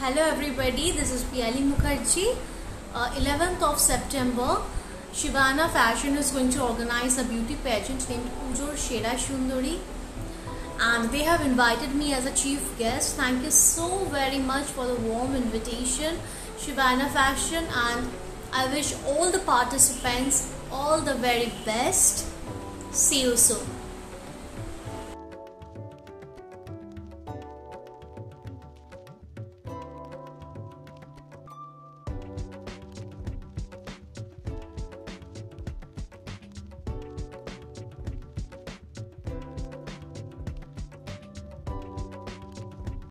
Hello everybody, this is Piyali Mukherjee. Uh, 11th of September, Shivayana Fashion is going to organize a beauty pageant named Pujor Sera Sundori, and they have invited me as a chief guest. Thank you so very much for the warm invitation, Shivayana Fashion, and I wish all the participants all the very best. See you soon.